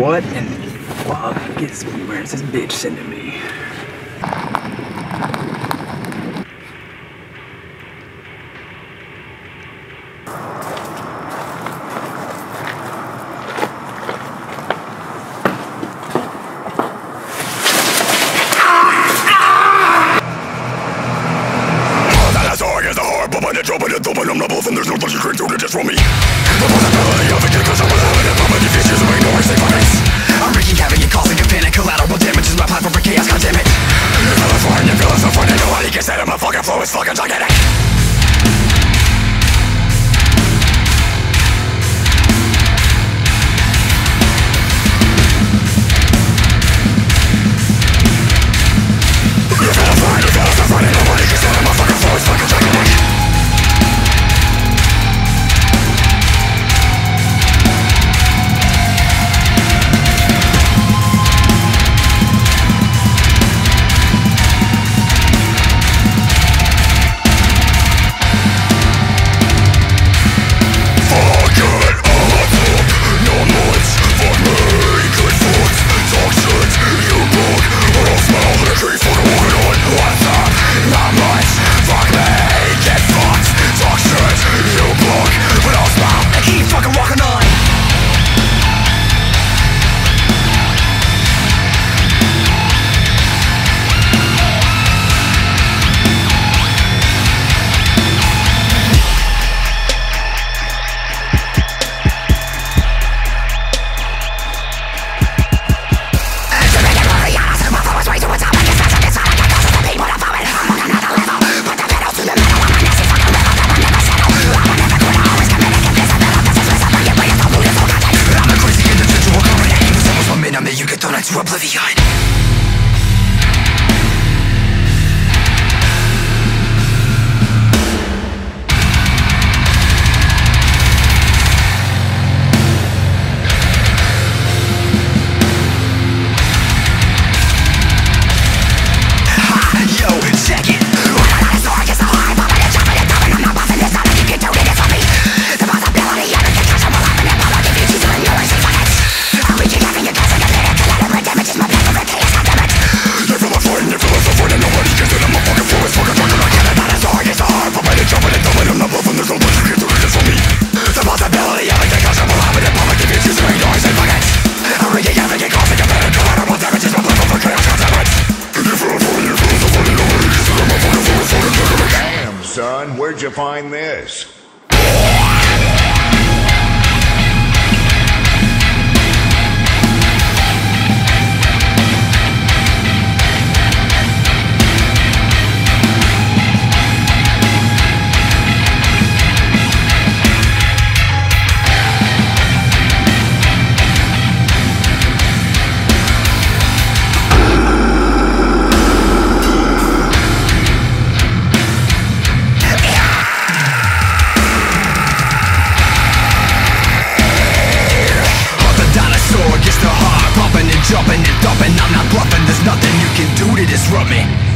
What in the fuck is where's this bitch sending me? My fucking flow is fucking gigantic to Where'd you find this? And I'm not bluffing, there's nothing you can do to disrupt me